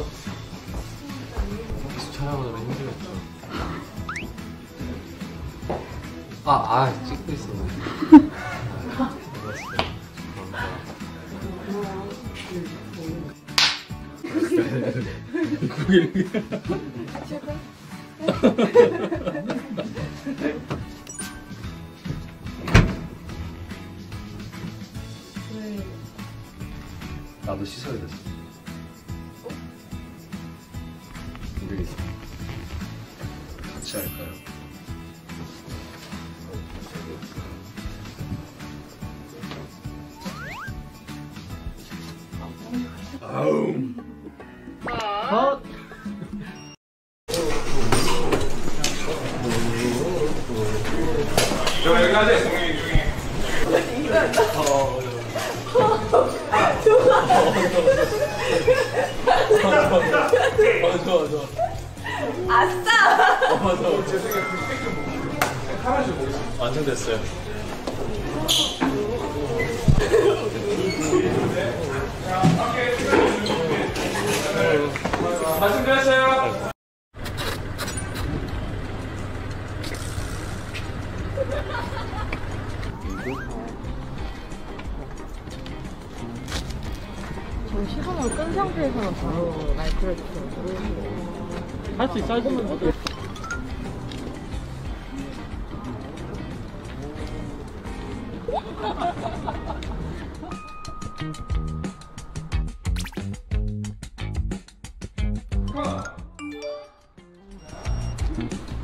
힘들어요? 계속 촬영하느라 힘들었죠. 아, 아, 찍고 있었네. 아, 알았어요. 나도 씻어야 됐어. 우리 같이 할까요? 아우. 컷. 저 여기 앉아 있어, 동영이 중에. 어, 좋아, 좋아. 아싸! 어, 좋아. 완성됐어요. 말씀드렸어요. 지금 시선을 끈 상태에서 바로 마이크를 주세요. 할수 있어, 할수 있어. 하 음.